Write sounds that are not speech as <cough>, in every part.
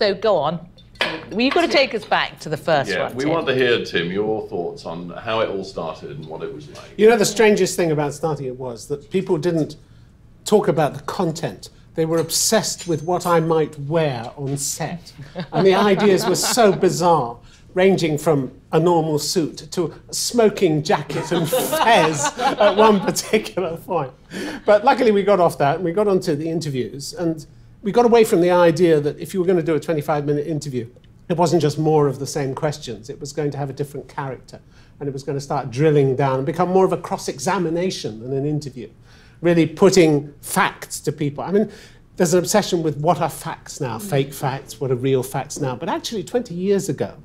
So go on. Well, you've got to take us back to the first Yeah, one. we Tim. want to hear, Tim, your thoughts on how it all started and what it was like. You know, the strangest thing about starting it was that people didn't talk about the content. They were obsessed with what I might wear on set. And the ideas were so bizarre, ranging from a normal suit to a smoking jacket and fez at one particular point. But luckily, we got off that and we got onto the interviews. And we got away from the idea that if you were going to do a 25 minute interview, it wasn't just more of the same questions, it was going to have a different character. And it was going to start drilling down and become more of a cross examination than an interview, really putting facts to people. I mean, there's an obsession with what are facts now, mm. fake facts, what are real facts now. But actually, 20 years ago,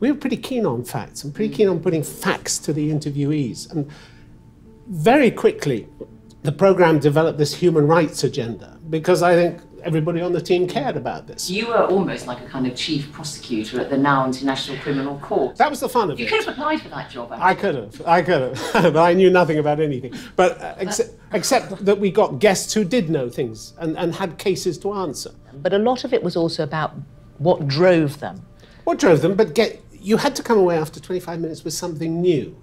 we were pretty keen on facts and pretty mm. keen on putting facts to the interviewees. And very quickly, the program developed this human rights agenda because I think everybody on the team cared about this. You were almost like a kind of chief prosecutor at the now International Criminal Court. That was the fun of You it. You could have applied for that job. I could have, I could have, <laughs> but I knew nothing about anything. But uh, except, except that we got guests who did know things and, and had cases to answer. But a lot of it was also about what drove them. What drove them? But get you had to come away after 25 minutes with something new.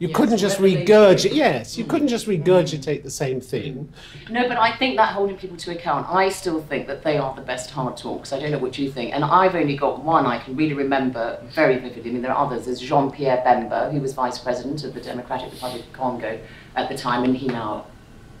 You Yes, couldn't just revelation. regurgitate. Yes, you couldn't just regurgitate the same thing. No, but I think that holding people to account, I still think that they are the best hard talks. I don't know what you think. And I've only got one I can really remember very vividly. I mean, there are others. There's Jean Pierre Bemba, who was vice president of the Democratic Republic of Congo at the time, and he now,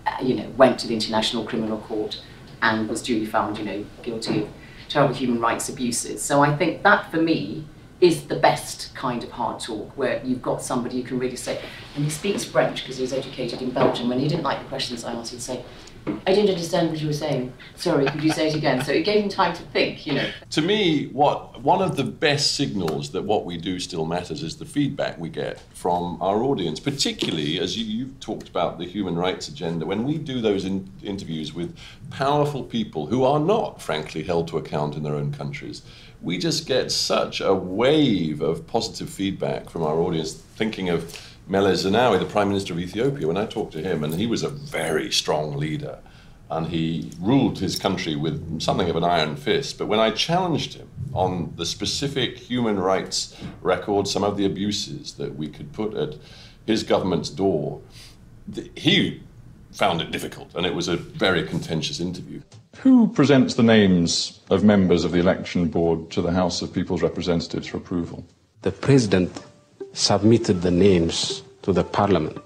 uh, you know, went to the International Criminal Court and was duly found, you know, guilty of terrible human rights abuses. So I think that, for me, is the best kind of hard talk where you've got somebody who can really say, and he speaks French because he was educated in Belgium. When he didn't like the questions I asked, he'd say, I didn't understand what you were saying. Sorry, could you say it again? So it gave him time to think, you know. To me, what one of the best signals that what we do still matters is the feedback we get from our audience, particularly as you, you've talked about the human rights agenda. When we do those in, interviews with powerful people who are not, frankly, held to account in their own countries, we just get such a wave of positive feedback from our audience. Thinking of Meles Zenawi, the Prime Minister of Ethiopia, when I talked to him, and he was a very strong leader and he ruled his country with something of an iron fist. But when I challenged him on the specific human rights record, some of the abuses that we could put at his government's door, he found it difficult, and it was a very contentious interview. Who presents the names of members of the election board to the House of People's Representatives for approval? the president submitted the names to the parliament.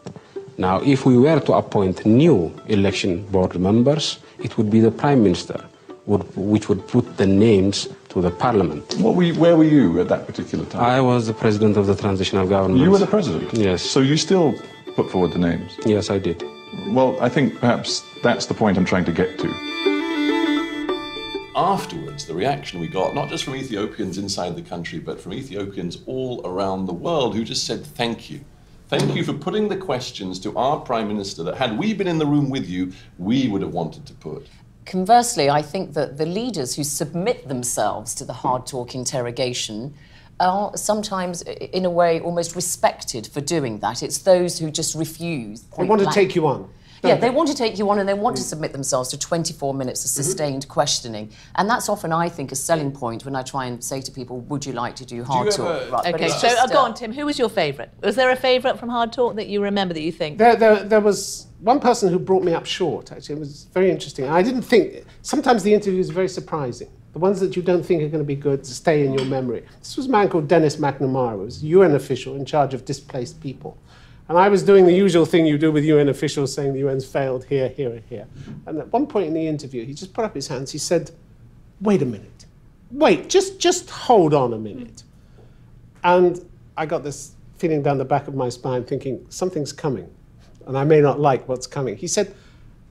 Now, if we were to appoint new election board members, it would be the prime minister, would, which would put the names to the parliament. What were you, where were you at that particular time? I was the president of the transitional government. you were the president? Yes. So you still put forward the names? Yes, I did. Well, I think perhaps that's the point I'm trying to get to. Afterwards, the reaction we got, not just from Ethiopians inside the country, but from Ethiopians all around the world who just said, Thank you. Thank you for putting the questions to our Prime Minister that, had we been in the room with you, we would have wanted to put. Conversely, I think that the leaders who submit themselves to the hard talk interrogation are sometimes, in a way, almost respected for doing that. It's those who just refuse. I want to take you on. Yeah, they want to take you on and they want to Mm. submit themselves to 24 minutes Mm-hmm. of sustained questioning. And that's often, I think, a selling point when I try and say to people, would you like to do hard you talk? ever- Right, Okay, so just, uh, go uh, on, Tim. Who was your favourite? Was there a favourite from Hard Talk that you remember that you think? There, there, there was one person who brought me up short, actually. It was very interesting. I didn't think, sometimes the interview is very surprising. The ones that you don't think are going to be good stay in your memory. This was a man called Dennis McNamara, who was a UN official in charge of displaced people. And I was doing the usual thing you do with UN officials, saying the UN's failed here, here, and here. And at one point in the interview, he just put up his hands. He said, Wait a minute. Wait, just, just hold on a minute. And I got this feeling down the back of my spine thinking, something's coming, and I may not like what's coming. He said,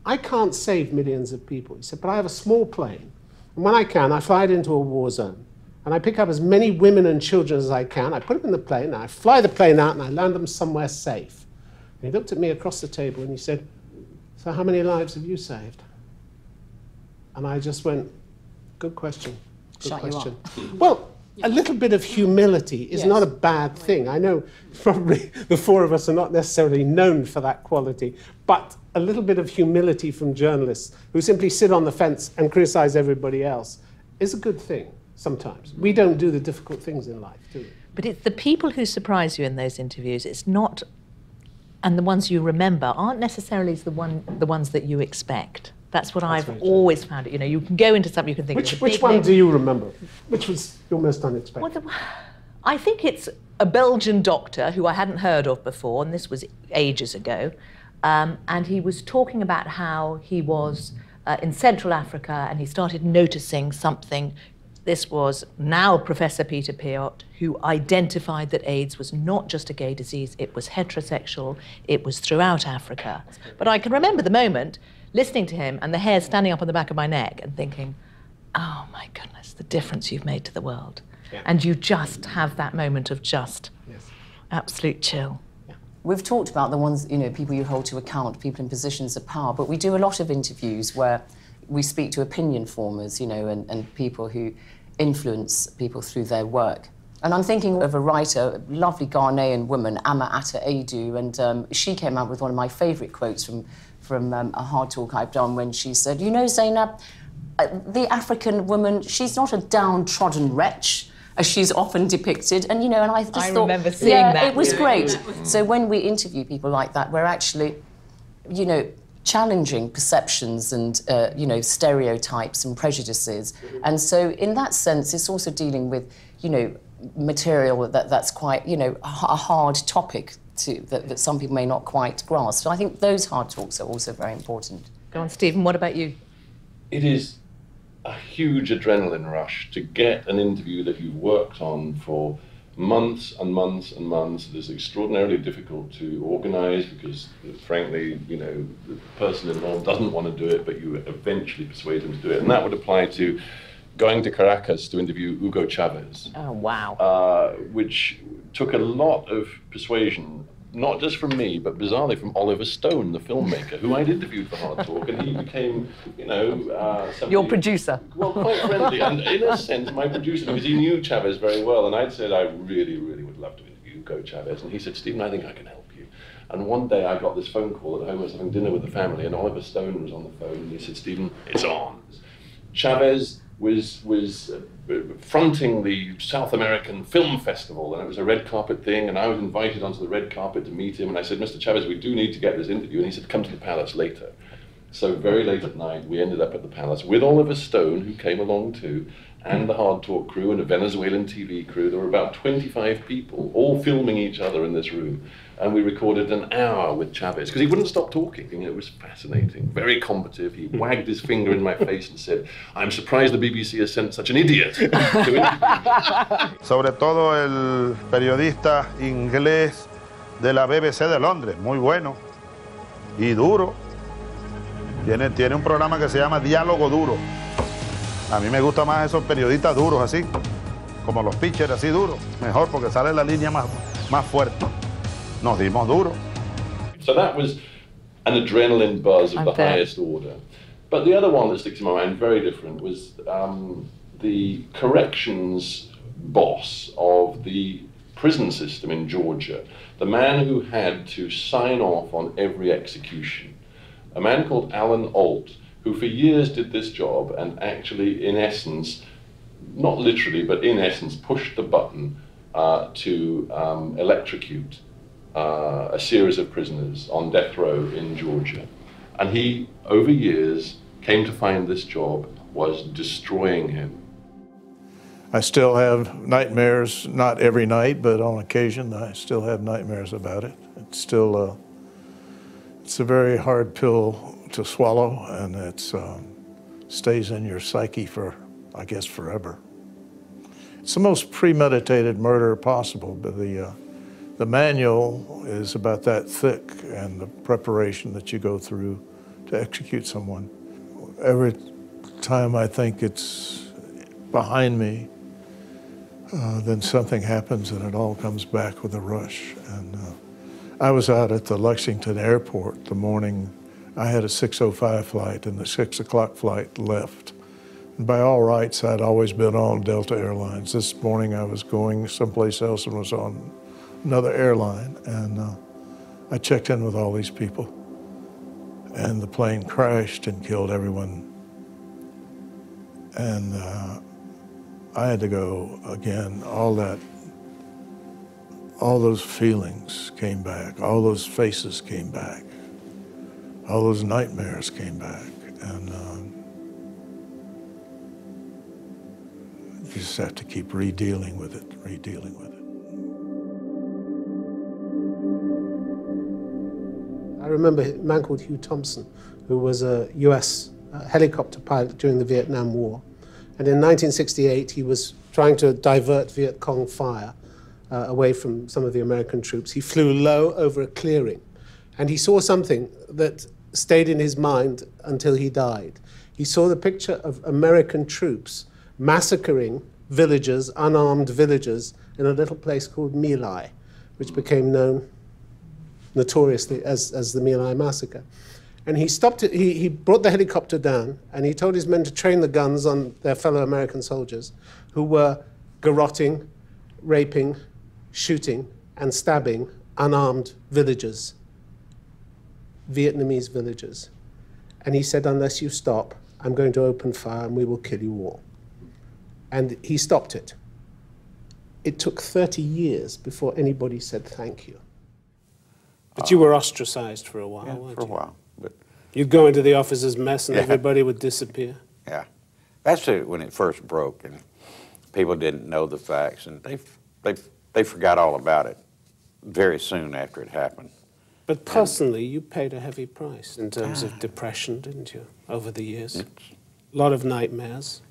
I can't save millions of people. He said, but I have a small plane, and when I can, I fly it into a war zone, and I pick up as many women and children as I can. I put them in the plane, and I fly the plane out, and I land them somewhere safe. And he looked at me across the table, and he said, So how many lives have you saved? And I just went, Good question. Good Shut question. Well, <laughs> a little bit of humility is not a bad thing. I know probably <laughs> the four of us are not necessarily known for that quality, but a little bit of humility from journalists who simply sit on the fence and criticize everybody else is a good thing. Sometimes. We don't do the difficult things in life, do we? But it's the people who surprise you in those interviews. It's not, and the ones you remember aren't necessarily the one the ones that you expect. That's what I've very true. always found. It. You know, you can go into something you can think. Which, which one name. do you remember? Which was your most unexpected? Well, the, I think it's a Belgian doctor who I hadn't heard of before, and this was ages ago. Um, and he was talking about how he was uh, in Central Africa and he started noticing something. This was now Professor Peter Piot, who identified that AIDS was not just a gay disease, it was heterosexual, it was throughout Africa. But I can remember the moment listening to him and the hair standing up on the back of my neck and thinking, oh my goodness, the difference you've made to the world. And you just have that moment of just Yes. absolute chill. We've talked about the ones, you know, people you hold to account, people in positions of power, but we do a lot of interviews where we speak to opinion formers, you know, and, and people who influence people through their work. And I'm thinking of a writer, a lovely Ghanaian woman, Ama Ata Aidoo, and um, she came out with one of my favourite quotes from, from um, a hard talk I've done when she said, You know, Zeinab, uh, the African woman, she's not a downtrodden wretch. As she's often depicted, and you know, and I just I thought, remember seeing yeah, that. it was Yeah. great. So when we interview people like that, we're actually, you know, challenging perceptions and uh, you know stereotypes and prejudices. And so in that sense, it's also dealing with you know material that that's quite you know a h- a hard topic to that, that some people may not quite grasp. So I think those hard talks are also very important. Go on, Stephen, what about you? it is a huge adrenaline rush to get an interview that you've worked on for months and months and months. It is extraordinarily difficult to organize because, frankly, you know, the person involved doesn't want to do it, but you eventually persuade them to do it. And that would apply to going to Caracas to interview Hugo Chavez Oh, wow. uh, which took a lot of persuasion, not just from me, but bizarrely from Oliver Stone, the filmmaker, who I'd interviewed for Hard Talk, and he became, you know, uh, somebody- Your producer. Well, quite friendly, and in a sense, my producer, because he knew Chavez very well, and I'd said I really, really would love to interview Hugo Chavez, and he said, Stephen, I think I can help you. And one day I got this phone call at home. I was having dinner with the family, and Oliver Stone was on the phone, and he said, Stephen, it's on. Chavez was was uh, fronting the South American Film Festival, and it was a red carpet thing, and I was invited onto the red carpet to meet him, and I said, Mr. Chavez, we do need to get this interview, and he said, come to the palace later. So very late at night, we ended up at the palace with Oliver Stone, who came along too, and the Hard Talk crew and a Venezuelan TV crew. There were about 25 people, all filming each other in this room. And we recorded an hour with Chavez because he wouldn't stop talking. You know, it was fascinating, very combative. He wagged his finger in my face and said, I'm surprised the BBC has sent such an idiot to interview me." <laughs> sobre todo el periodista inglés de la BBC de Londres, muy bueno y duro. Tiene, tiene un programa que se llama Diálogo Duro. A mí me gustan más esos periodistas duros así, como los pitchers así duros. Mejor porque sale la línea más, más fuerte. Nos dimos duro. So that was an adrenaline buzz of the highest order. But the other one that sticks in my mind, very different, was um, the corrections boss of the prison system in Georgia, the man who had to sign off on every execution, a man called Allen Ault, who for years did this job and actually, in essence, not literally, but in essence, pushed the button uh, to um, electrocute uh, a series of prisoners on death row in Georgia. And he, over years, came to find this job was destroying him. I still have nightmares, not every night, but on occasion, I still have nightmares about it. It's still, uh, it's a very hard pill to swallow, and it um, stays in your psyche for, I guess, forever. It's the most premeditated murder possible, but the, uh, the manual is about that thick, and the preparation that you go through to execute someone. Every time I think it's behind me, uh, then something happens and it all comes back with a rush. And uh, I was out at the Lexington airport the morning. I had a 6:05 flight, and the six o'clock flight left. And by all rights, I'd always been on Delta Airlines. This morning, I was going someplace else and was on another airline, and uh, I checked in with all these people, and the plane crashed and killed everyone. And uh, I had to go again. All that, all those feelings came back. All those faces came back. All those nightmares came back, and um, you just have to keep re-dealing with it, re-dealing with it. I remember a man called Hugh Thompson, who was a US uh, helicopter pilot during the Vietnam War. And in 1968, he was trying to divert Viet Cong fire uh, away from some of the American troops. He flew low over a clearing, and he saw something that stayed in his mind until he died. He saw the picture of American troops massacring villagers, unarmed villagers, in a little place called My Lai, which became known notoriously as, as the My Lai massacre. And he stopped it, he, he brought the helicopter down and he told his men to train the guns on their fellow American soldiers who were garroting, raping, shooting, and stabbing unarmed villagers, Vietnamese villagers. And he said, Unless you stop, I'm going to open fire and we will kill you all. And he stopped it. It took 30 years before anybody said thank you. But you were ostracized for a while, Yeah, weren't for a you? while. But You'd go into the officer's mess and Yeah. everybody would disappear. yeah, that's when it first broke, and people didn't know the facts, and they they they forgot all about it very soon after it happened. But personally, you paid a heavy price in terms of ah. depression, didn't you, over the years? A lot of nightmares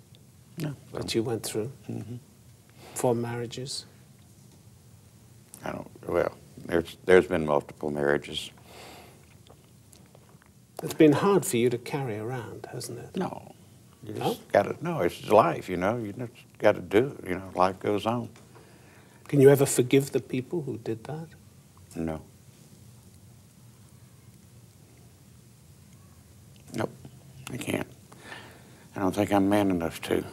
No, that you went through. Mm-hmm. Four marriages. I don't. Well, there's there's been multiple marriages. It's been hard for you to carry around, hasn't it? No, you No? just got to. No, it's life. You know, you just got to do it. You know, life goes on. Can you ever forgive the people who did that? No. Nope, I can't. I don't think I'm man enough to,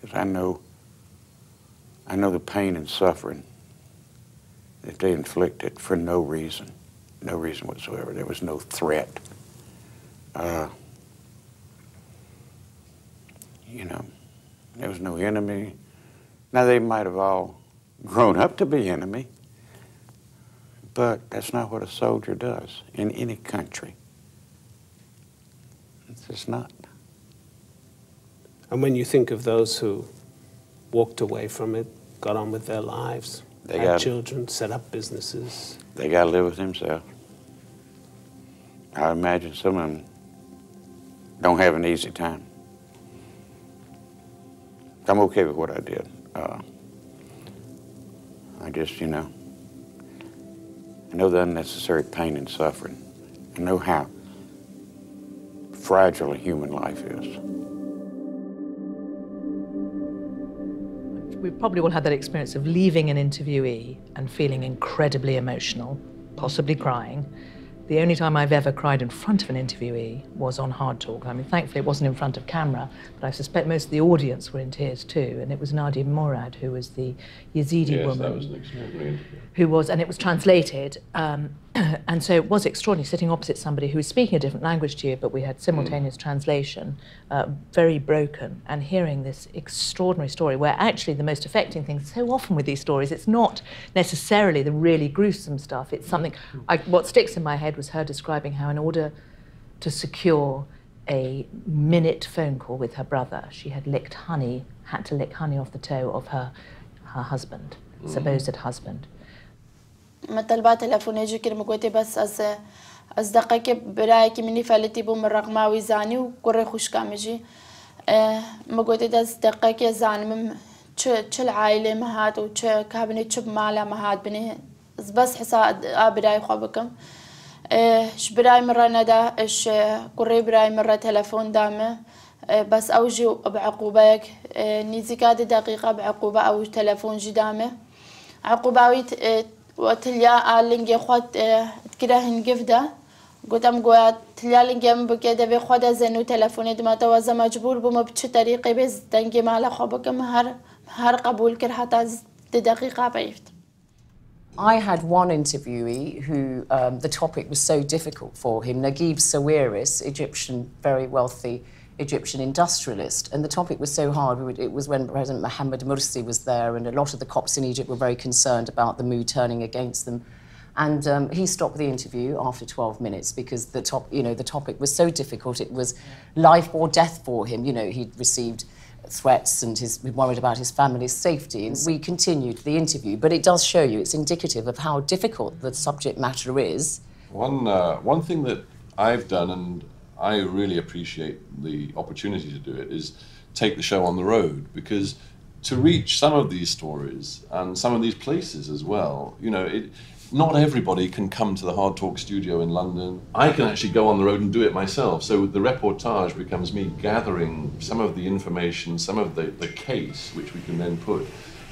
because I know. I know the pain and suffering that they inflicted for no reason, no reason whatsoever. There was no threat. Uh, you know, there was no enemy. Now they might have all grown up to be enemy, but that's not what a soldier does in any country. It's just not. And when you think of those who walked away from it, got on with their lives, They had got- children, set up businesses, They got to live with themselves. I imagine some of them don't have an easy time. I'm okay with what I did. Uh, I just, you know, I know the unnecessary pain and suffering. I know how fragile a human life is. We've probably all had that experience of leaving an interviewee and feeling incredibly emotional, possibly crying. The only time I've ever cried in front of an interviewee was on Hard Talk. I mean, thankfully it wasn't in front of camera, but I suspect most of the audience were in tears too. And it was Nadia Murad, who was the Yazidi Yes, woman that was an extraordinary interview. who was, and it was translated. Um, <coughs> and so it was extraordinary sitting opposite somebody who was speaking a different language to you, but we had hmm. simultaneous translation, uh, very broken, and hearing this extraordinary story where actually the most affecting thing, so often with these stories, it's not necessarily the really gruesome stuff. It's something, hmm. I, what sticks in my head was her describing how, in order to secure a minute phone call with her brother, she had licked honey, had to lick honey off the toe of her, her husband, hmm. supposed husband. مطلبات تلفوني كده مقوتي بس از أصدقائك برايك مني فلتي بو من رقماوي زاني وكوري خوش كامجي مقوتي دا أصدقائك زاني من چه العائلة مهات و چه كابني چه بمالا مهات بني بس حسا براي خوابكم اش براي مرة ندا اش كوري براي مرة تلفون دامه. بس أوجي بعقوبك نيزي كادي دقيقة بعقوبة أو تلفون جدامه عقوباوي وتليا آلنجي خود تكره هنگفدا گفتم گویا تلالنگم بگه دو خود زنو تلفن دم تو از مجبور بوم به چه طریقی به زدنگی مال خواب بکم هر هر قبول کرد حتی از دقیقه بیفت I had one interviewee who um, the topic was so difficult for him, Naguib Sawiris, Egyptian, very wealthy Egyptian industrialist. And the topic was so hard. It was when President Mohamed Morsi was there, and a lot of the Copts in Egypt were very concerned about the mood turning against them. And um, he stopped the interview after 12 minutes because the top, you know, the topic was so difficult. It was life or death for him. You know, he'd received threats and his, worried about his family's safety. And we continued the interview, but it does show you, it's indicative of how difficult the subject matter is. One, uh, one thing that I've done, and I really appreciate the opportunity to do it, is take the show on the road because to reach some of these stories and some of these places as well, you know, it, not everybody can come to the Hard Talk studio in London. I can actually go on the road and do it myself. So the reportage becomes me gathering some of the information, some of the, the case, which we can then put,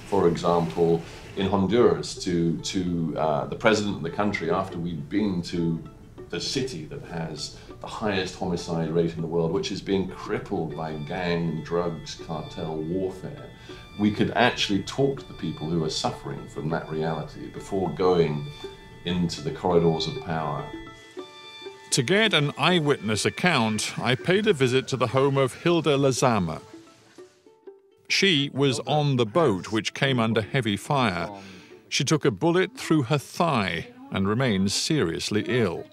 for example, in Honduras to, to uh, the president of the country after we've been to the city that has the highest homicide rate in the world, which is being crippled by gang, drugs, cartel warfare we could actually talk to the people who are suffering from that reality before going into the corridors of power. To get an eyewitness account, I paid a visit to the home of Hilda Lezama. She was on the boat which came under heavy fire. She took a bullet through her thigh and remains seriously ill.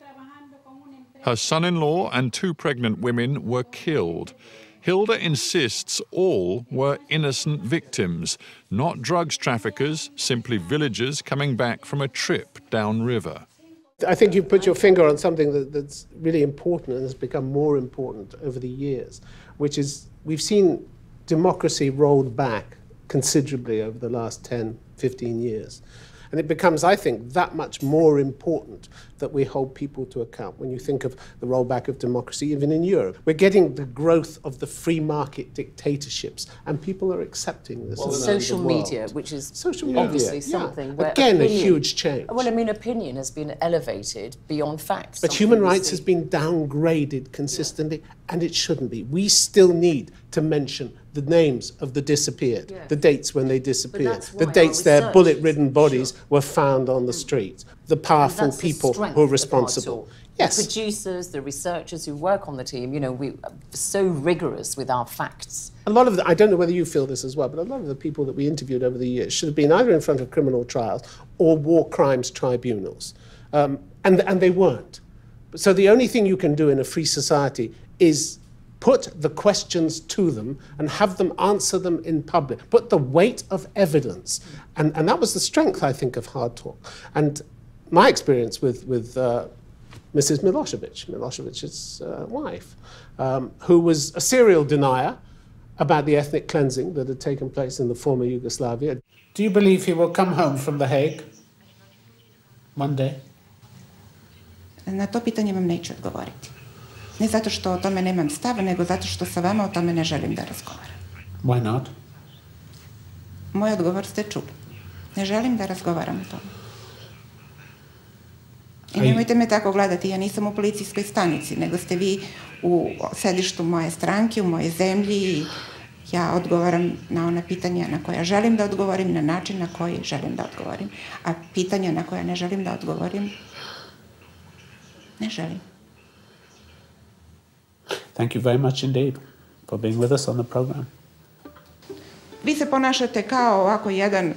Her son in law and two pregnant women were killed. Hilda insists all were innocent victims, not drugs traffickers, simply villagers coming back from a trip downriver. I think you put your finger on something that, that's really important and has become more important over the years, which is we've seen democracy rolled back considerably over the last 10, 15 years. And it becomes, I think, that much more important that we hold people to account when you think of the rollback of democracy, even in Europe. We're getting the growth of the free market dictatorships, and people are accepting this. Well, social media, which is social media, obviously yeah. something. Yeah. Again, opinion, a huge change. Well, I mean, opinion has been elevated beyond facts. But human rights has been downgraded consistently, yeah. And it shouldn't be. We still need to mention the names of the disappeared, the dates when they disappeared, the dates their bullet ridden bodies sure. were found on the street, the powerful people who are responsible. Yes. The producers, the researchers who work on the team, you know, we're so rigorous with our facts. A lot of the, I don't know whether you feel this as well, but a lot of the people that we interviewed over the years should have been either in front of criminal trials or war crimes tribunals. Um, and, and they weren't. So the only thing you can do in a free society is put the questions to them and have them answer them in public. Put the weight of evidence. And, and that was the strength, I think, of hard talk. And my experience with, with uh, Mrs. Milosevic, Milosevic's uh, wife, um, who was a serial denier about the ethnic cleansing that had taken place in the former Yugoslavia. Do you believe he will come home from The Hague one day? Na to pitanje vam neću odgovoriti. Ne zato što o tome nemam stav, nego zato što sa vama o tome ne želim da razgovaram. Why not? Moj odgovor ste čuli. Ne želim da razgovaram o tome. I nemojte me tako gledati, ja nisam u policijskoj stanici, nego ste vi u sedištu moje stranke, u moje zemlji i ja odgovaram na ona pitanja na koja želim da odgovorim, na način na koji želim da odgovorim. A pitanja na koja ne želim da odgovorim, ne želim. Thank you very much indeed for being with us on the program. Vi se ponašate kao ovako jedan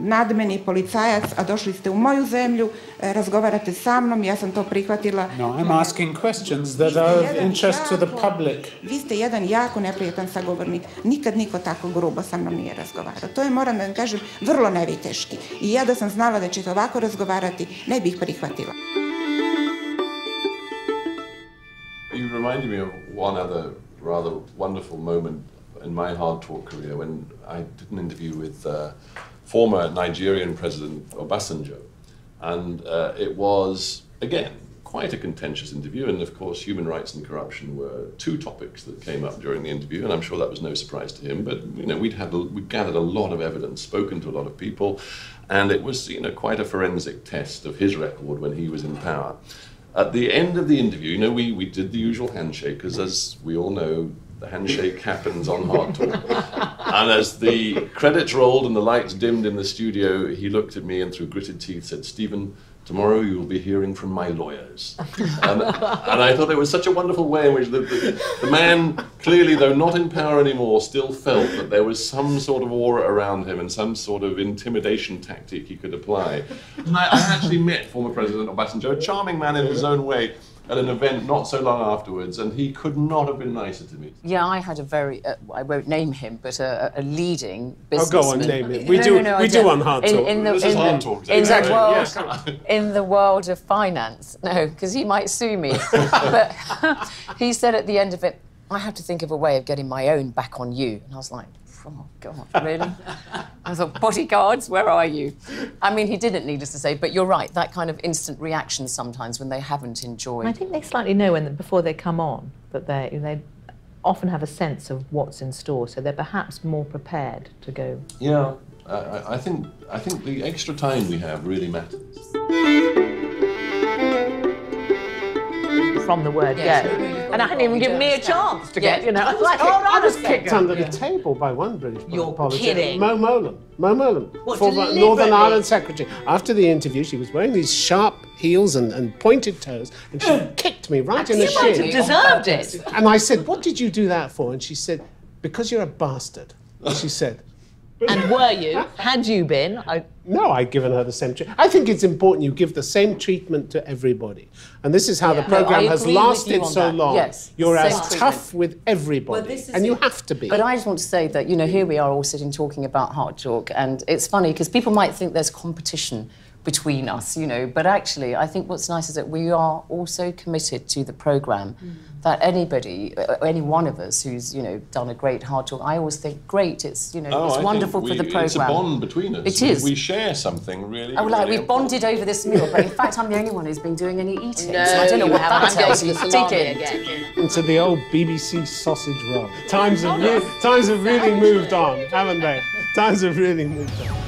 nadmeni policajac, a došli ste u moju zemlju, e, razgovarate sa mnom, ja sam to prihvatila. No, I'm asking questions that are of interest to the public. Vi ste jedan jako neprijatan sagovornik. Nikad niko tako grubo sa mnom nije razgovarao. To je, moram da vam kažem, vrlo neviteški. I ja da sam znala da ćete ovako razgovarati, ne bih prihvatila. Reminded me of one other rather wonderful moment in my hard talk career when I did an interview with uh, former Nigerian President Obasanjo. And uh, it was, again, quite a contentious interview. And of course, human rights and corruption were two topics that came up during the interview. And I'm sure that was no surprise to him. But, you know, we'd, had, we'd gathered a lot of evidence, spoken to a lot of people. And it was, you know, quite a forensic test of his record when he was in power. At the end of the interview, you know, we, we did the usual handshake, because as we all know, the handshake <laughs> happens on Hard Talk. and as the credits rolled and the lights dimmed in the studio, he looked at me and through gritted teeth said, Stephen, Tomorrow you will be hearing from my lawyers. and, and I thought it was such a wonderful way in which the, the, the man, clearly, though not in power anymore, still felt that there was some sort of aura around him and some sort of intimidation tactic he could apply. And I, I actually met former President Obasanjo, a charming man in his own way, at an event not so long afterwards, and he could not have been nicer to me. Yeah, I had a very, uh, I won't name him, but a, a leading Oh, go on, name it. We No, do- no, no, we do don't. on Hard in, Talk. In the, This in is the, Hard Talk, in exactly. the world, Yes, in the world of finance. No, because he might sue me. <laughs> but <laughs> he said at the end of it, I have to think of a way of getting my own back on you. And I was like, oh, God, really? I thought, bodyguards, where are you? I mean, he didn't, needless to say, but you're right, that kind of instant reaction sometimes when they haven't enjoyed. I think they slightly know when before they come on that they they often have a sense of what's in store, so they're perhaps more prepared to go. Yeah, I, I- I think I think the extra time we have really matters. From the word Yes. go, and I hadn't even given me a chance to get, you know. I was like, I hold on a was kicked second. under the table by one British You're politician, kidding. Mo Mowlam. Mo Mowlam, What, former? Northern Ireland secretary. After the interview, she was wearing these sharp heels and, and pointed toes, and she <laughs> kicked me right in the You might have deserved it. And I said, "What did you do that for?" And she said, "Because you're a bastard." She said. And <laughs> were you? Had you been? I, No, I'd given her the same treatment. I think it's important you give the same treatment to everybody. And this is how the Yeah. No, programme has lasted so that. long. Yes, You're same as treatment. tough with everybody. and you have to be. But I just want to say that, you know, here we are all sitting talking about Hard Talk, and it's funny because people might think there's competition between us, you know, but actually, I think what's nice is that we are also committed to the programme. That anybody, uh, any one of us who's, you know, done a great Hard Talk, I always think, great, it's, you know, Oh, it's I think wonderful for the programme. It's a bond between us. It is. We- share something really. Oh, like really we've bonded over this meal, but in fact, I'm the only one who's been doing any eating. No, so I don't know what that tells to you. the Dig salami in. again. into the old BBC sausage roll. Times have, re- times have really moved on, haven't they? Times have really moved on.